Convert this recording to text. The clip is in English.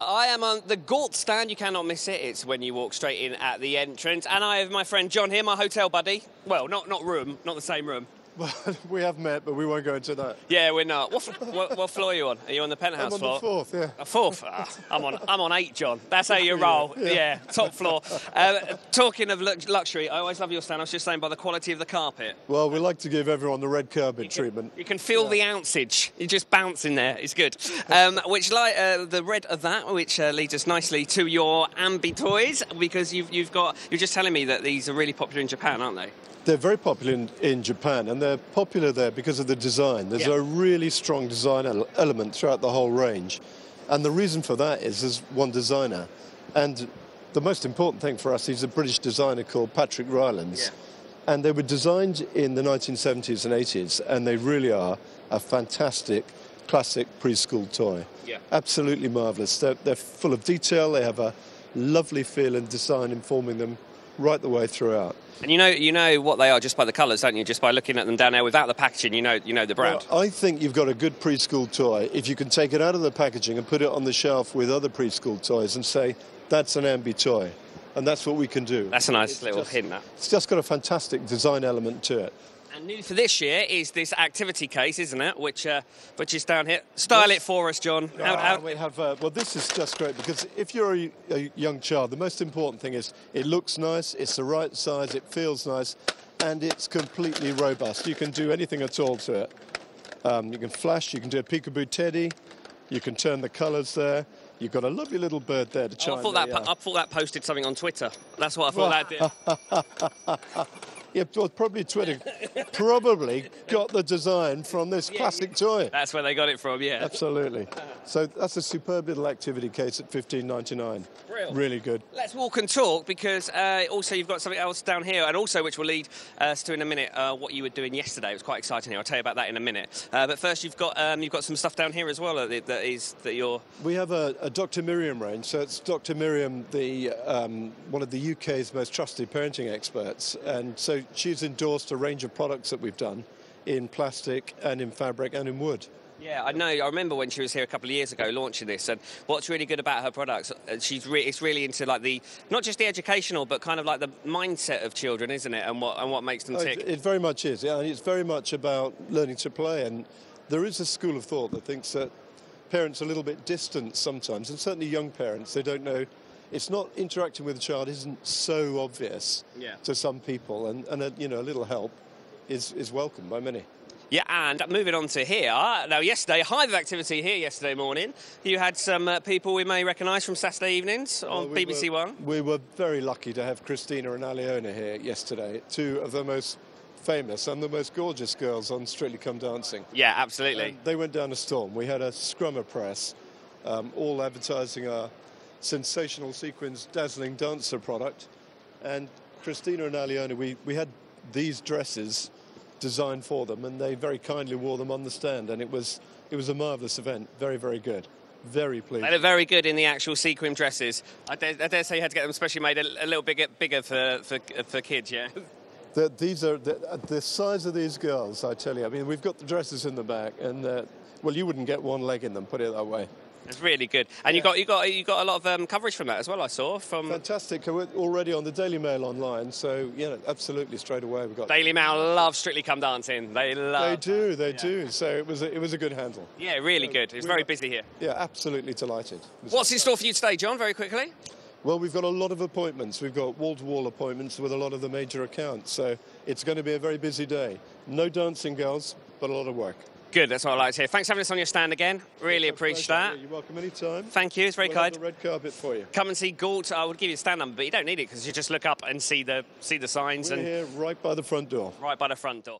I am on the Galt stand. You cannot miss it. It's when you walk straight in at the entrance. And I have my friend John here, my hotel buddy. Well, not not room, not the same room. We have met, but we won't go into that. Yeah, we're not. What, what, what floor are you on? Are you on the penthouse I'm on floor? the fourth, yeah. A fourth? Ah, I'm on. I'm on eight, John. That's how you Yeah, roll. Yeah, yeah. top floor. Uh, talking of luxury, I always love your stand. I was just saying by the quality of the carpet. Well, we like to give everyone the red carpet You can- treatment. You can feel the ounceage. You just bounce in there. It's good. Um, which like uh, the red of that, which uh, leads us nicely to your Ambi toys, because you've you've got. You're just telling me that these are really popular in Japan, aren't they? They're very popular in, in Japan, and they're popular there because of the design. There's Yeah. a really strong design element throughout the whole range. And the reason for that is there's one designer. And the most important thing for us, he's a British designer called Patrick Rylands. And they were designed in the 1970s and 80s, and they really are a fantastic classic preschool toy. Yeah. Absolutely marvellous. They're, they're full of detail, they have a lovely feel and design informing them right the way throughout. And you know you know what they are just by the colours, don't you? Just by looking at them down there without the packaging, you know you know the brand. Well, I think you've got a good preschool toy if you can take it out of the packaging and put it on the shelf with other preschool toys and say, that's an Ambi toy. And that's what we can do. That's a nice It's little just- hint. That. It's just got a fantastic design element to it. And new for this year is this activity case, isn't it? Which uh, which is down here. Style it for us, John. How, Ah, how- we have, uh, well, this is just great because if you're a, a young child, the most important thing is it looks nice, it's the right size, it feels nice, and it's completely robust. You can do anything at all to it. Um, you can flash, you can do a peekaboo teddy, you can turn the colours there. You've got a lovely little bird there to Oh, chime I thought that uh, I thought that posted something on Twitter. That's what I thought that did. Yeah, well, probably Twitter probably got the design from this classic toy. That's where they got it from. Yeah. Absolutely. So that's a superb little activity case at 15.99. Brill. Really good. Let's walk and talk because uh, also you've got something else down here, and also which will lead us to in a minute uh, what you were doing yesterday. It was quite exciting here. I'll tell you about that in a minute. Uh, but first, you've got um, you've got some stuff down here as well that, that is that you're. We have a, a Dr. Miriam range. So it's Dr. Miriam, the um, one of the UK's most trusted parenting experts, and so she's endorsed a range of products that we've done in plastic and in fabric and in wood. Yeah, I know. I remember when she was here a couple of years ago launching this, and what's really good about her products, uh, she's re- it's really into like the not just the educational, but kind of like the mindset of children, isn't it? And what and what makes them Oh, tick. It, it very much is, yeah, and it's very much about learning to play. And there is a school of thought that thinks that parents are a little bit distant sometimes, and certainly young parents, they don't know. It's not interacting with a child isn't so obvious Yeah. to some people, and, and a, you know a little help is, is welcome by many. Yeah, and moving on to here. Now, yesterday, hive of activity here yesterday morning. You had some uh, people we may recognise from Saturday evenings on Well, we BBC were- One. We were very lucky to have Kristina and Aliona here yesterday, two of the most famous and the most gorgeous girls on Strictly Come Dancing. Yeah, absolutely. And they went down a storm. We had a scrummer press, um, all advertising our sensational sequins dazzling dancer product. And Kristina and Aliona, we, we had these dresses designed for them, and they very kindly wore them on the stand. And it was it was a marvellous event. Very very good. Very pleased. They look very good in the actual sequin dresses. I dare, I dare say you had to get them specially made a, a little bigger, bigger for, for, for kids, yeah? The, these are the, the size of these girls. I tell you. I mean, we've got the dresses in the back, and uh, well, you wouldn't get one leg in them. Put it that way. It's really good. And you got you got you got a lot of um, coverage from that as well. I saw from Fantastic. We're already on the Daily Mail online, so yeah, absolutely straight away we've got. Daily Mail. Love Strictly Come Dancing. They love. They do, they do. So it was a, it was a good handle. Yeah, really good. It's very busy here. Yeah, absolutely delighted. What's in store for you today, John? Very quickly. Well, we've got a lot of appointments. We've got wall-to-wall appointments with a lot of the major accounts, so it's going to be a very busy day. No dancing girls, but a lot of work. Good. That's what I like to hear. Thanks for having us on your stand again. Really appreciate that. You're welcome anytime. Thank you. It's very We'll kind. red carpet for you. Come and see Galt. I would give you a stand number, but you don't need it because you just look up and see the see the signs We're and here right by the front door. right by the front door.